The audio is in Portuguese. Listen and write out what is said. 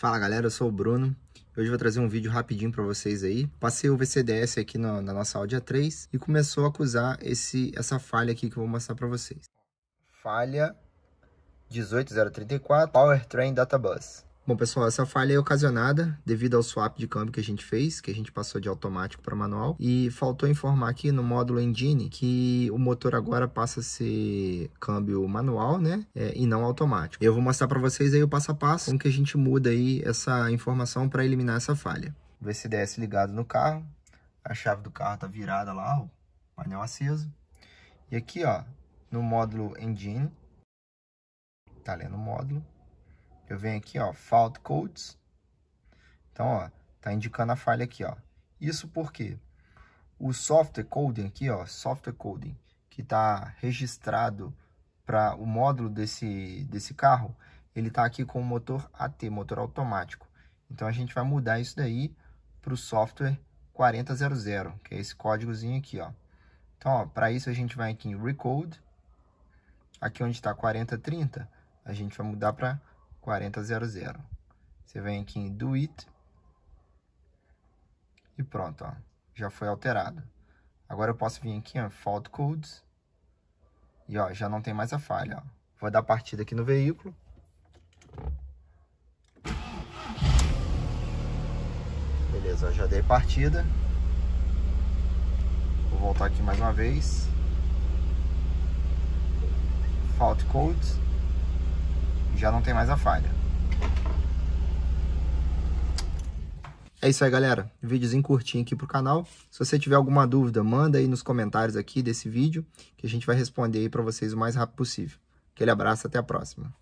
Fala galera, eu sou o Bruno. Hoje eu vou trazer um vídeo rapidinho para vocês aí. Passei o VCDS aqui no, na nossa áudio 3 e começou a acusar esse, essa falha aqui que eu vou mostrar para vocês. Falha 18034 Powertrain Data Bus. Bom, pessoal, essa falha é ocasionada devido ao swap de câmbio que a gente fez, que a gente passou de automático para manual, e faltou informar aqui no módulo Engine que o motor agora passa a ser câmbio manual, né, é, e não automático. Eu vou mostrar para vocês aí o passo a passo como que a gente muda aí essa informação para eliminar essa falha. VCDS ligado no carro, a chave do carro tá virada lá, o painel aceso. E aqui, ó, no módulo Engine, tá lendo o módulo, eu venho aqui, ó, fault codes. Então, ó, tá indicando a falha aqui, ó. Isso porque o software coding aqui, ó, software coding, que tá registrado para o módulo desse, desse carro, ele tá aqui com o motor AT, motor automático. Então, a gente vai mudar isso daí para o software 4000, que é esse códigozinho aqui, ó. Então, para isso a gente vai aqui em Recode. Aqui onde está 4030, a gente vai mudar para 4000. Você vem aqui em Do It. E pronto, ó. Já foi alterado. Agora eu posso vir aqui, ó, Fault Codes. E, ó, já não tem mais a falha, ó. Vou dar partida aqui no veículo. Beleza, já dei partida. Vou voltar aqui mais uma vez. Fault Codes já não tem mais a falha. É isso aí, galera. Videozinho curtinho aqui pro canal. Se você tiver alguma dúvida, manda aí nos comentários aqui desse vídeo, que a gente vai responder aí para vocês o mais rápido possível. Aquele abraço, até a próxima.